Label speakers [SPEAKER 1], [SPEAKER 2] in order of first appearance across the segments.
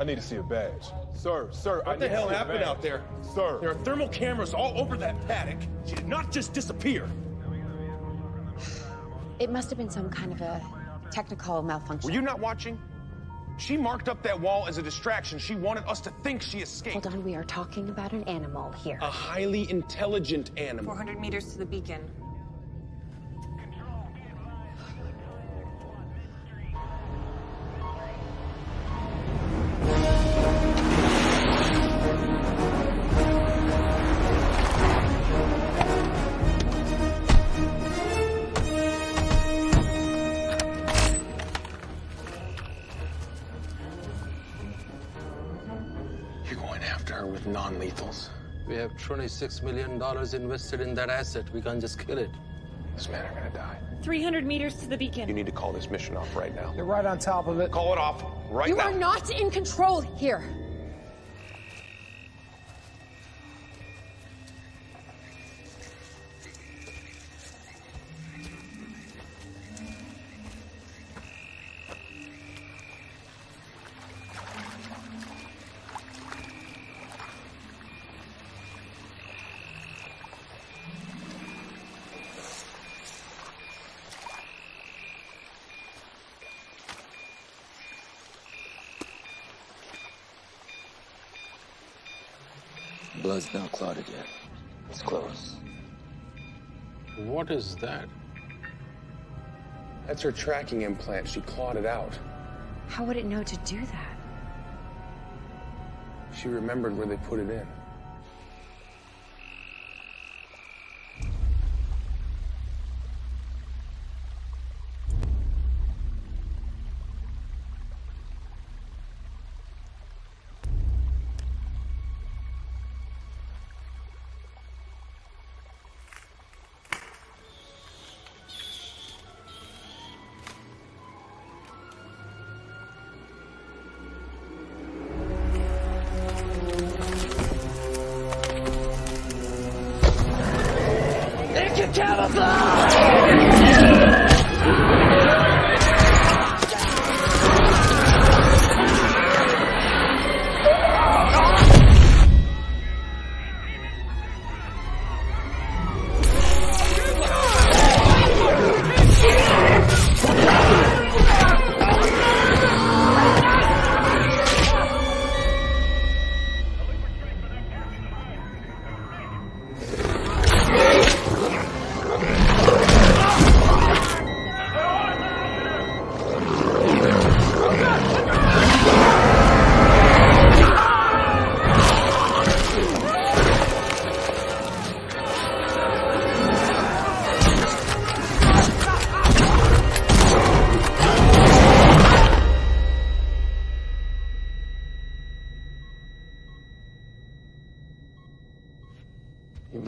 [SPEAKER 1] I need to see a badge. Sir, sir, I
[SPEAKER 2] What the
[SPEAKER 1] need to
[SPEAKER 2] hell
[SPEAKER 1] see a
[SPEAKER 2] happened out there?
[SPEAKER 1] Sir.
[SPEAKER 2] There are thermal cameras all over that paddock. She did not just disappear.
[SPEAKER 3] It must have been some kind of a technical malfunction.
[SPEAKER 4] Were you not watching? She marked up that wall as a distraction. She wanted us to think she escaped.
[SPEAKER 3] Hold on, we are talking about an animal here.
[SPEAKER 4] A highly intelligent animal.
[SPEAKER 5] 400 meters to the beacon.
[SPEAKER 4] You're after her with non-lethals.
[SPEAKER 6] We have $26 million invested in that asset. We can't just kill it.
[SPEAKER 4] This man are gonna die.
[SPEAKER 5] 300 meters to the beacon.
[SPEAKER 4] You need to call this mission off right now.
[SPEAKER 7] You're right on top of it.
[SPEAKER 4] Call it off right
[SPEAKER 3] you
[SPEAKER 4] now.
[SPEAKER 3] You are not in control here.
[SPEAKER 6] Blood's not clotted yet. It's close. What is that?
[SPEAKER 4] That's her tracking implant. She clawed it out.
[SPEAKER 3] How would it know to do that?
[SPEAKER 4] She remembered where they put it in. camouflage!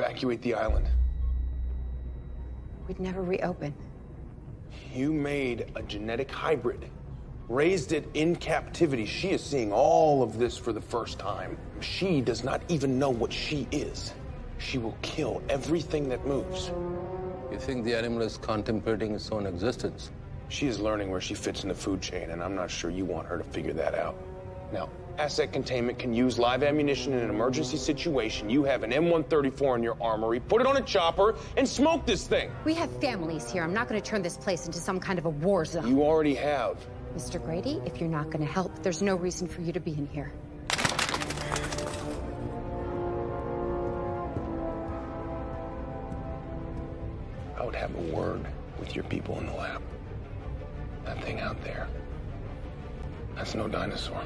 [SPEAKER 4] Evacuate the island.
[SPEAKER 3] We'd never reopen.
[SPEAKER 4] You made a genetic hybrid, raised it in captivity. She is seeing all of this for the first time. She does not even know what she is. She will kill everything that moves.
[SPEAKER 6] You think the animal is contemplating its own existence?
[SPEAKER 4] She is learning where she fits in the food chain, and I'm not sure you want her to figure that out. Now, asset containment can use live ammunition in an emergency situation. You have an M134 in your armory. Put it on a chopper and smoke this thing.
[SPEAKER 3] We have families here. I'm not going to turn this place into some kind of a war zone.
[SPEAKER 4] You already have.
[SPEAKER 3] Mr. Grady, if you're not going to help, there's no reason for you to be in here.
[SPEAKER 4] I would have a word with your people in the lab. That thing out there, that's no dinosaur.